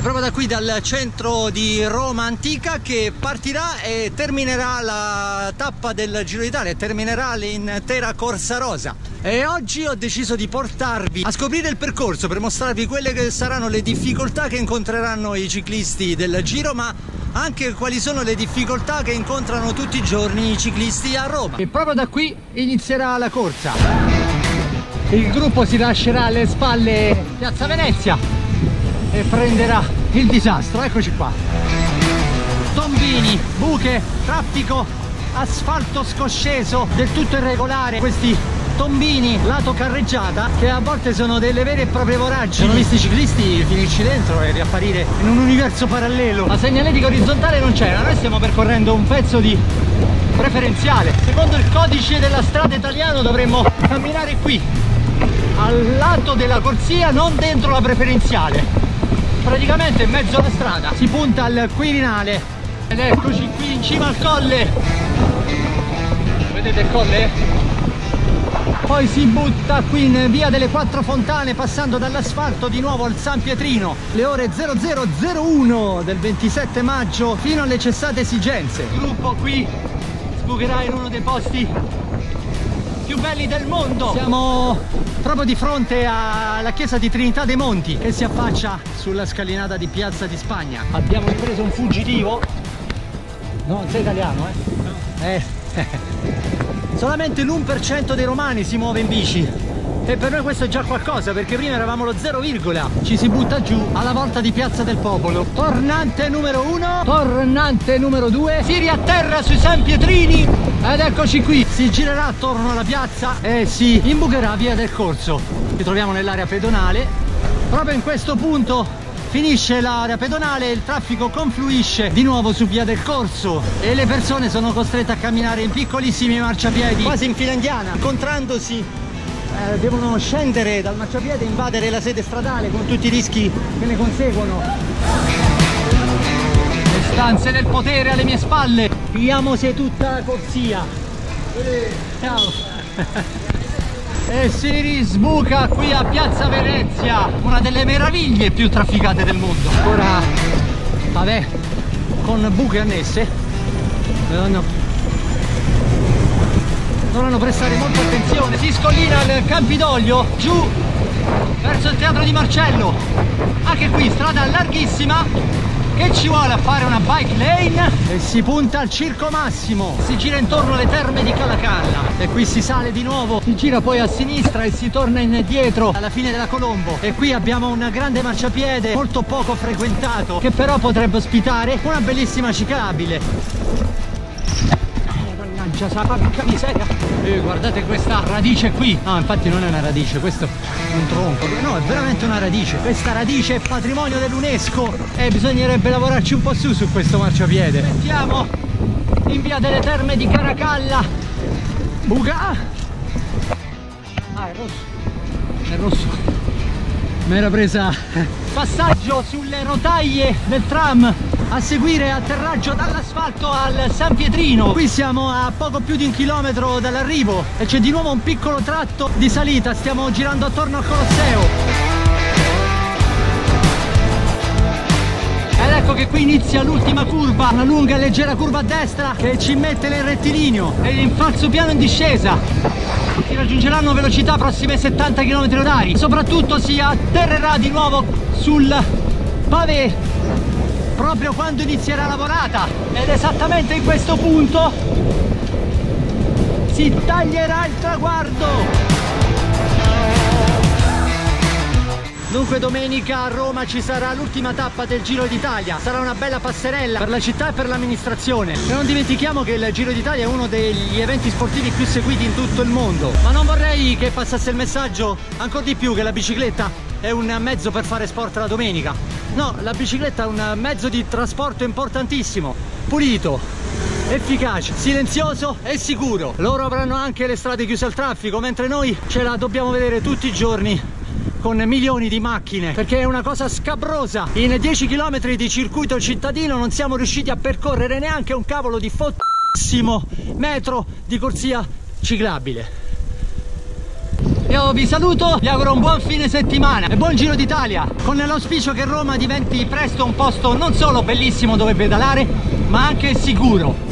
È proprio da qui dal centro di Roma antica che partirà e terminerà la tappa del Giro d'Italia, terminerà l'intera Corsa Rosa. E oggi ho deciso di portarvi a scoprire il percorso per mostrarvi quelle che saranno le difficoltà che incontreranno i ciclisti del Giro, ma anche quali sono le difficoltà che incontrano tutti i giorni i ciclisti a Roma. E proprio da qui inizierà la corsa. Il gruppo si lascerà alle spalle Piazza Venezia e prenderà il disastro. Eccoci qua. Tombini, buche, traffico, asfalto scosceso, del tutto irregolare. Questi tombini lato carreggiata che a volte sono delle vere e proprie voragini. Sono visti ciclisti finirci dentro e riapparire in un universo parallelo. La segnaletica orizzontale non c'era, noi stiamo percorrendo un pezzo di preferenziale. Secondo il codice della strada italiano dovremmo camminare qui, al lato della corsia, non dentro la preferenziale. Praticamente in mezzo alla strada. Si punta al Quirinale. Ed eccoci qui in cima al colle. Vedete il colle? poi si butta qui in via delle Quattro Fontane passando dall'asfalto di nuovo al San Pietrino le ore 0001 del 27 maggio fino alle cessate esigenze il gruppo qui sbucherà in uno dei posti più belli del mondo. Siamo proprio di fronte alla chiesa di Trinità dei Monti che si affaccia sulla scalinata di Piazza di Spagna. Abbiamo preso un fuggitivo. No, non sei italiano eh? No. eh. solamente l'1% dei romani si muove in bici. E per noi questo è già qualcosa perché prima eravamo lo 0, ci si butta giù alla volta di Piazza del Popolo. Tornante numero 1 tornante numero 2 si riatterra sui San Pietrini. Ed eccoci qui si girerà attorno alla piazza e si imbucherà via del corso. Ci troviamo nell'area pedonale. Proprio in questo punto finisce l'area pedonale e il traffico confluisce di nuovo su via del corso e le persone sono costrette a camminare in piccolissimi marciapiedi quasi in fila indiana incontrandosi eh, devono scendere dal marciapiede e invadere la sede stradale con tutti i rischi che ne conseguono. Le stanze del potere alle mie spalle. Pigliamosi tutta la corsia ciao. E si risbuca qui a Piazza Venezia una delle meraviglie più trafficate del mondo. Ora vabbè con buche annesse. Dovranno, dovranno prestare molta attenzione. Si scollina il Campidoglio giù verso il teatro di Marcello. Anche qui strada larghissima che ci vuole a fare una bike lane? E si punta al circo massimo. Si gira intorno alle terme di Calacalla. E qui si sale di nuovo. Si gira poi a sinistra e si torna indietro alla fine della Colombo. E qui abbiamo un grande marciapiede molto poco frequentato che però potrebbe ospitare una bellissima ciclabile sa porca miseria eh, guardate questa radice qui. No infatti non è una radice questo è un tronco. No è veramente una radice. Questa radice è patrimonio dell'UNESCO. E bisognerebbe lavorarci un po' su su questo marciapiede. Mettiamo in via delle terme di Caracalla. Buca ah è rosso. È rosso mi era presa passaggio sulle rotaie del tram a seguire atterraggio dall'asfalto al San Pietrino. Qui siamo a poco più di un chilometro dall'arrivo e c'è di nuovo un piccolo tratto di salita. Stiamo girando attorno al Colosseo. Ed ecco che qui inizia l'ultima curva una lunga e leggera curva a destra che ci mette nel rettilineo. E in falso piano in discesa si raggiungeranno velocità prossime 70 km h soprattutto si atterrerà di nuovo sul pavé proprio quando inizierà la volata. Ed esattamente in questo punto si taglierà il traguardo Dunque domenica a Roma ci sarà l'ultima tappa del Giro d'Italia. Sarà una bella passerella per la città e per l'amministrazione. E non dimentichiamo che il Giro d'Italia è uno degli eventi sportivi più seguiti in tutto il mondo. Ma non vorrei che passasse il messaggio ancora di più che la bicicletta è un mezzo per fare sport la domenica. No, la bicicletta è un mezzo di trasporto importantissimo Pulito, efficace, silenzioso e sicuro. Loro avranno anche le strade chiuse al traffico, mentre noi ce la dobbiamo vedere tutti i giorni con milioni di macchine perché è una cosa scabrosa in 10 km di circuito cittadino non siamo riusciti a percorrere neanche un cavolo di fottissimo metro di corsia ciclabile Io vi saluto, vi auguro un buon fine settimana e buon Giro d'Italia, con l'auspicio che Roma diventi presto un posto non solo bellissimo dove pedalare, ma anche sicuro.